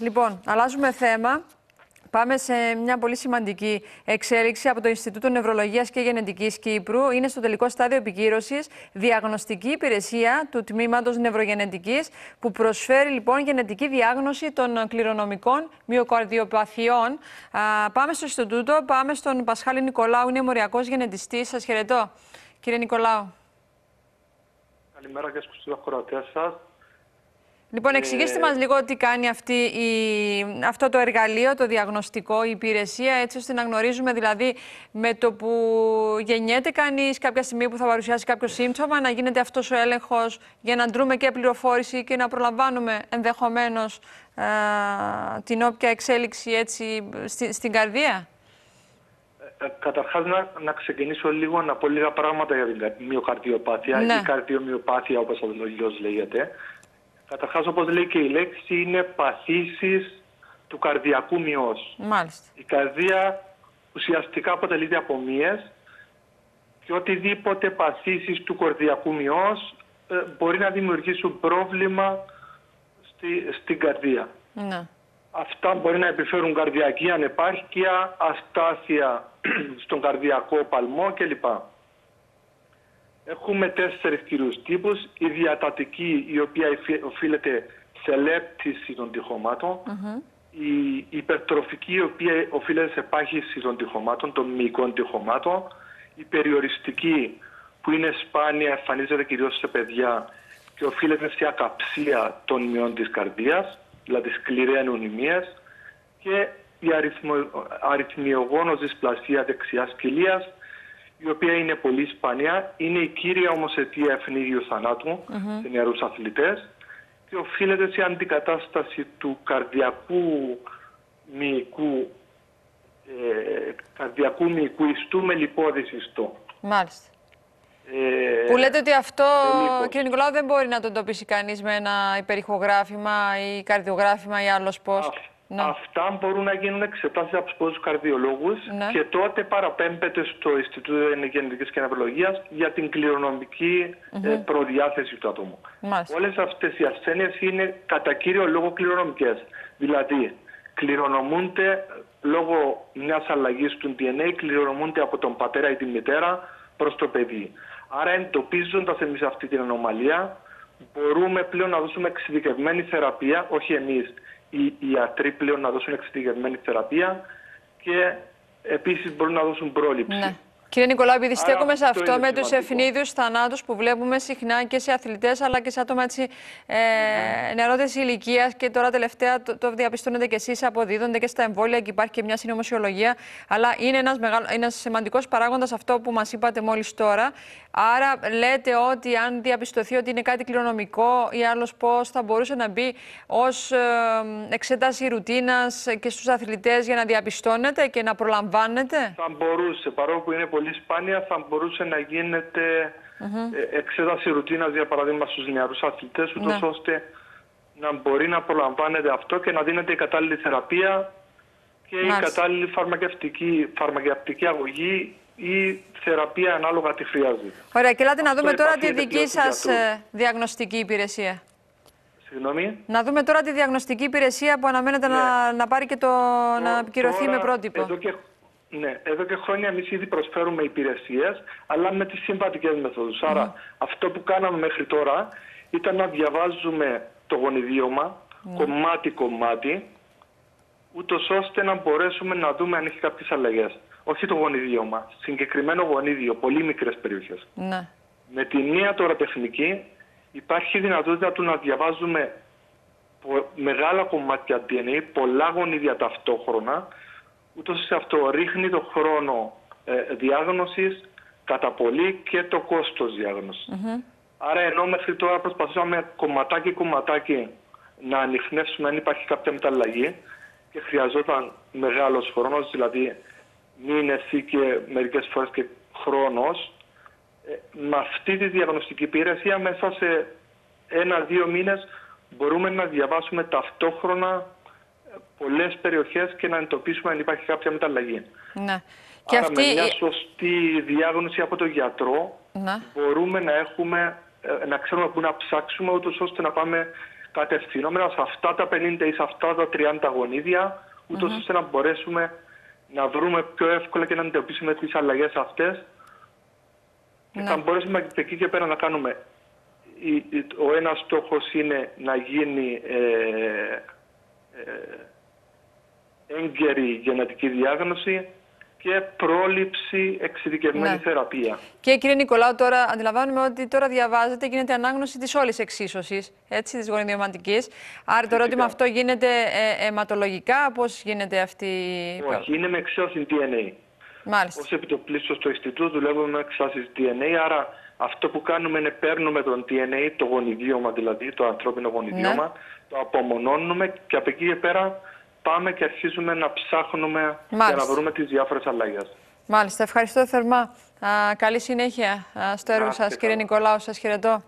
Λοιπόν, αλλάζουμε θέμα. Πάμε σε μια πολύ σημαντική εξέλιξη από το Ινστιτούτο Νευρολογίας και Γενετικής Κύπρου. Είναι στο τελικό στάδιο επικύρωσης διαγνωστική υπηρεσία του τμήματος Νευρογενετικής, που προσφέρει λοιπόν γενετική διάγνωση των κληρονομικών μυοκαρδιοπαθειών. πάμε στο Ινστιτούτο, πάμε στον Πασχάλη Νικολάου, είναι μοριακός γενετιστής. Σας χαιρετώ, κύριε Νικολάου. Καλημέρα και στους ακροατέ σας. Λοιπόν, εξηγήστε ε... μας λίγο τι κάνει αυτή η... αυτό το εργαλείο, το διαγνωστικό, η υπηρεσία, έτσι ώστε να γνωρίζουμε δηλαδή με το που γεννιέται κανείς κάποια στιγμή που θα παρουσιάσει κάποιο σύμπτωμα, να γίνεται αυτός ο έλεγχος για να ντρούμε και πληροφόρηση και να προλαμβάνουμε ενδεχομένως ε, την όποια εξέλιξη έτσι στην καρδία. Ε, καταρχάς να, να ξεκινήσω λίγο να πω λίγα πράγματα για την μυοκαρδιοπάθεια ναι. ή καρδιομυοπάθεια όπως αλλιώς λέγεται. Καταρχάς, όπως λέει και η λέξη, είναι παθήσεις του καρδιακού μειός. Μάλιστα. Η καρδία ουσιαστικά αποτελείται από μύες και οτιδήποτε παθήσεις του καρδιακού μειός ε, μπορεί να δημιουργήσουν πρόβλημα στη, στην καρδία. Ναι. Αυτά μπορεί να επιφέρουν καρδιακή ανεπάρκεια, αστάθεια στον καρδιακό παλμό κλπ. Έχουμε τέσσερις κυρίους τύπους. Η διατατική η οποία οφείλεται σε λέπτιση των τυχωμάτων. Η υπερτροφική η οποία οφείλεται σε πάχυση των τυχωμάτων, των μυϊκών τυχωμάτων. Η περιοριστική που είναι σπάνια, εμφανίζεται κυρίως σε παιδιά και οφείλεται σε ακαψία των μειών της καρδίας, δηλαδή σκληρή ανωνυμίας. Και η αριθμιογόνος δυσπλασίας δεξιάς κοιλίας η οποία είναι πολύ σπάνια, είναι η κύρια όμως αιτία ευνίδιου θανάτου mm -hmm. σε νεαρούς αθλητές και οφείλεται σε αντικατάσταση του καρδιακού μυϊκού, ε, καρδιακού μυϊκού ιστού με λιπόδηση ιστό. Μάλιστα. Ε, που λέτε ότι αυτό, ε, κύριε Νικολάου, δεν μπορεί να το εντοπίσει κανείς με ένα υπερηχογράφημα ή καρδιογράφημα ή άλλος πώς. Ναι. Αυτά μπορούν να γίνουν εξετάσεις από τους πολλού καρδιολόγους ναι. και τότε παραπέμπεται στο Ινστιτούτο Γενετική και Νευρολογία για την κληρονομική mm προδιάθεση του ατόμου. Όλες αυτές οι ασθένειες είναι κατά κύριο λόγο κληρονομικές. Δηλαδή, κληρονομούνται λόγω μιας αλλαγής του DNA, κληρονομούνται από τον πατέρα ή τη μητέρα προς το παιδί. Άρα, εντοπίζοντας εμείς αυτή την ανομαλία, μπορούμε πλέον να δώσουμε εξειδικευμένη θεραπεία, όχι εμείς, οι ιατροί πλέον να δώσουν εξειδικευμένη θεραπεία και επίσης μπορούν να δώσουν πρόληψη. Ναι. Κύριε Νικολάου, επειδή στέκομαι σε αυτό με τους ευνίδιους θανάτους που βλέπουμε συχνά και σε αθλητές αλλά και σε άτομα έτσι, ε, νεαρότερη ηλικίας και τώρα τελευταία το, το διαπιστώνετε και εσείς, αποδίδονται και στα εμβόλια και υπάρχει και μια συνωμοσιολογία. Αλλά είναι ένας ένας σημαντικός παράγοντας αυτό που μας είπατε μόλις τώρα. Άρα, λέτε ότι αν διαπιστωθεί ότι είναι κάτι κληρονομικό ή άλλος πώς θα μπορούσε να μπει ως ε, εξέταση ρουτίνας και στους αθλητές για να διαπιστώνεται και να προλαμβάνεται. Θα μπορούσε, παρόλο που είναι πολύ πολύ σπάνια θα μπορούσε να γίνεται mm εξέταση ρουτίνας για παράδειγμα στους νεαρούς αθλητές ούτως ναι. ώστε να μπορεί να προλαμβάνεται αυτό και να δίνεται η κατάλληλη θεραπεία και η κατάλληλη φαρμακευτική, φαρμακευτική αγωγή ή θεραπεία ανάλογα τι χρειάζεται. Ωραία, και να δούμε τώρα τη δική σας ε, διαγνωστική υπηρεσία. Συγγνώμη. Να δούμε τώρα τη διαγνωστική υπηρεσία που αναμένεται να, ναι. να πάρει και το, να επικυρωθεί με πρότυπο. Εδώ και ναι, εδώ και χρόνια εμείς ήδη προσφέρουμε υπηρεσίες, αλλά με τις συμβατικές μεθόδους. Άρα, αυτό που κάναμε μέχρι τώρα ήταν να διαβάζουμε το γονιδίωμα κομμάτι-κομμάτι, ούτως ώστε να μπορέσουμε να δούμε αν έχει κάποιες αλλαγές. Όχι το γονιδίωμα, συγκεκριμένο γονίδιο, πολύ μικρές περιοχές. Ναι. Με τη μία τώρα τεχνική υπάρχει δυνατότητα του να διαβάζουμε μεγάλα κομμάτια DNA, πολλά γονίδια ταυτόχρονα, ούτως ώστε αυτό ρίχνει το χρόνο ε, διάγνωσης κατά πολύ και το κόστος διάγνωσης. Άρα ενώ μέχρι τώρα προσπαθούσαμε κομματάκι κομματάκι να ανοιχνεύσουμε αν υπάρχει κάποια μεταλλαγή και χρειαζόταν μεγάλος χρόνος, δηλαδή μήνες ή και μερικές φορές και χρόνος, ε, με αυτή τη διαγνωστική υπηρεσία μέσα σε ένα-δύο μήνες μπορούμε να διαβάσουμε ταυτόχρονα πολλές περιοχές και να εντοπίσουμε αν υπάρχει κάποια μεταλλαγή. Ναι. Και Άρα αυτή... με μια σωστή διάγνωση από τον γιατρό ναι. μπορούμε να, έχουμε, ε, να ξέρουμε πού να ψάξουμε ούτως ώστε να πάμε κατευθυνόμενα σε αυτά τα 50 ή σε αυτά τα 30 γονίδια, ούτως ώστε να μπορέσουμε να βρούμε πιο εύκολα και να αντιμετωπίσουμε τις αλλαγές αυτές και θα μπορέσουμε και εκεί και πέρα να κάνουμε ο ένας στόχος είναι να γίνει ε, ε, έγκαιρη γενετική διάγνωση και πρόληψη εξειδικευμένη Ναι. θεραπεία. Και κύριε Νικολάου, τώρα αντιλαμβάνουμε ότι τώρα διαβάζετε, γίνεται ανάγνωση της όλης εξίσωσης, έτσι, της γονιδιωματικής. Άρα το ερώτημα αυτό γίνεται ε, αιματολογικά, πώς γίνεται αυτή η. Όχι, είναι με εξαίωση DNA. Μάλιστα. Ως επιτοπλίστων στο Ινστιτούτο δουλεύουμε με εξάσεις DNA, άρα αυτό που κάνουμε είναι παίρνουμε τον DNA, το γονιδίωμα δηλαδή, το ανθρώπινο γονιδίωμα, Ναι. το απομονώνουμε και από εκεί και πέρα πάμε και αρχίζουμε να ψάχνουμε για Μάλιστα. να βρούμε τις διάφορες αλλαγές. Μάλιστα. Ευχαριστώ θερμά. Α, καλή συνέχεια α, στο έργο Να είστε σας, κύριε καλά. Νικολάου. Σας χαιρετώ.